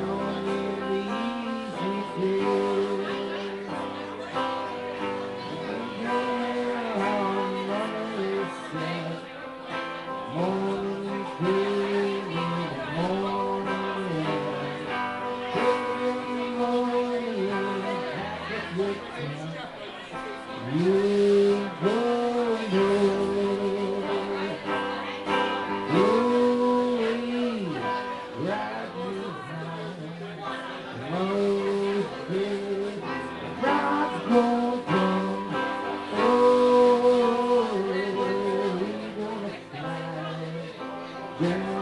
alone. Yeah.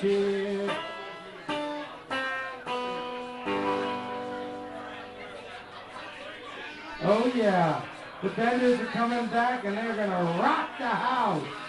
cheer. Oh yeah, the Benders are coming back and they're gonna rock the house.